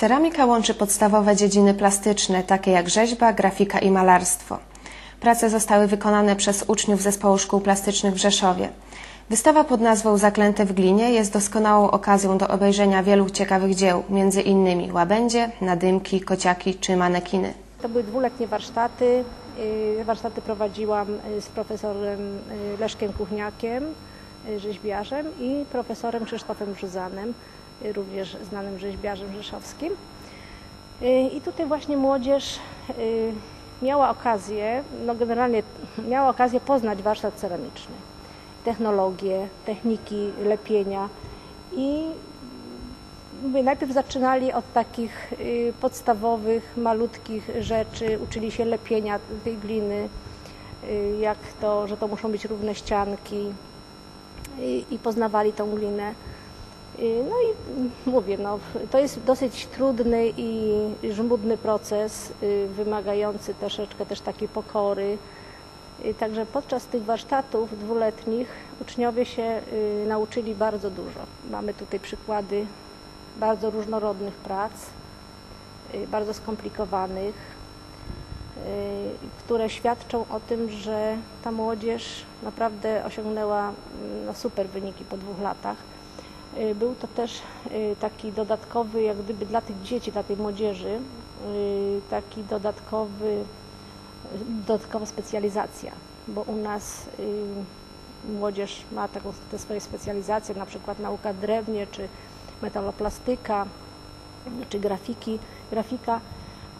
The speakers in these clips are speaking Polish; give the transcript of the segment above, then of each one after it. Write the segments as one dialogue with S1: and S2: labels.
S1: Ceramika łączy podstawowe dziedziny plastyczne, takie jak rzeźba, grafika i malarstwo. Prace zostały wykonane przez uczniów Zespołu Szkół Plastycznych w Rzeszowie. Wystawa pod nazwą Zaklęte w glinie jest doskonałą okazją do obejrzenia wielu ciekawych dzieł, między innymi łabędzie, nadymki, kociaki czy manekiny.
S2: To były dwuletnie warsztaty. Y, Warsztaty prowadziłam y, z profesorem y, Leszkiem Kuchniakiem, rzeźbiarzem i profesorem Krzysztofem Brzyzanem, y, również znanym rzeźbiarzem rzeszowskim. Y, I tutaj właśnie młodzież y, miała okazję, no generalnie miała okazję poznać warsztat ceramiczny, technologię, techniki lepienia i Mówię, najpierw zaczynali od takich y, podstawowych, malutkich rzeczy, uczyli się lepienia tej gliny, jak to, że to muszą być równe ścianki i, i poznawali tą glinę. No i mówię, no, to jest dosyć trudny i żmudny proces, y, wymagający troszeczkę też takiej pokory. Y, Także podczas tych warsztatów dwuletnich uczniowie się y, nauczyli bardzo dużo. Mamy tutaj przykłady bardzo różnorodnych prac, bardzo skomplikowanych, które świadczą o tym, że ta młodzież naprawdę osiągnęła mm, no, super wyniki po dwóch latach. Y, Był to też y, taki dodatkowy, jak gdyby dla tych dzieci, dla tej młodzieży, y, taki dodatkowy, dodatkowa specjalizacja, bo u nas młodzież ma taką, te swoje specjalizacje, na przykład nauka drewnie, czy metaloplastyka, czy grafiki, grafika,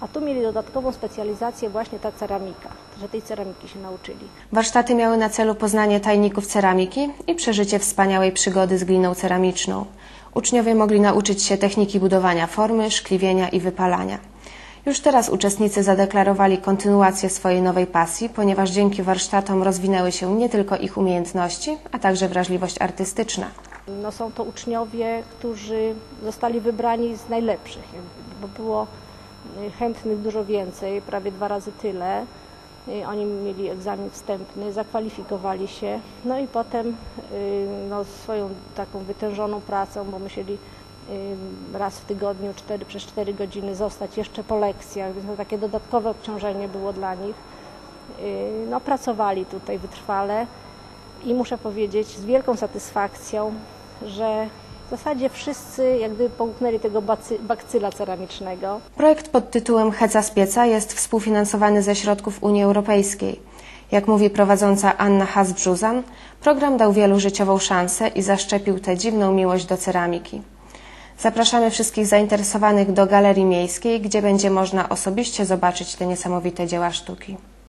S2: a tu mieli dodatkową specjalizację właśnie ta ceramika, że tej ceramiki się nauczyli.
S1: Warsztaty miały na celu poznanie tajników ceramiki i przeżycie wspaniałej przygody z gliną ceramiczną. Uczniowie mogli nauczyć się techniki budowania formy, szkliwienia i wypalania. Już teraz uczestnicy zadeklarowali kontynuację swojej nowej pasji, ponieważ dzięki warsztatom rozwinęły się nie tylko ich umiejętności, a także wrażliwość artystyczna.
S2: No, są to uczniowie, którzy zostali wybrani z najlepszych, bo było chętnych dużo więcej, prawie dwa razy tyle. Y, Oni mieli egzamin wstępny, zakwalifikowali się, no i potem y, no, swoją taką wytężoną pracą, bo musieli y, raz w tygodniu, cztery, przez 4 godziny zostać jeszcze po lekcjach, więc to takie dodatkowe obciążenie było dla nich. Y, No, pracowali tutaj wytrwale i muszę powiedzieć z wielką satysfakcją, że w zasadzie wszyscy jak gdyby połknęli tego bakcyla ceramicznego.
S1: Projekt pod tytułem Heca z pieca jest współfinansowany ze środków Unii Europejskiej. Jak mówi prowadząca Anna Has-Brzuzan, program dał wielu życiową szansę i zaszczepił tę dziwną miłość do ceramiki. Zapraszamy wszystkich zainteresowanych do Galerii Miejskiej, gdzie będzie można osobiście zobaczyć te niesamowite dzieła sztuki.